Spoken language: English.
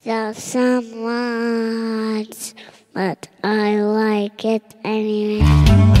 So some words, but I like it anyway.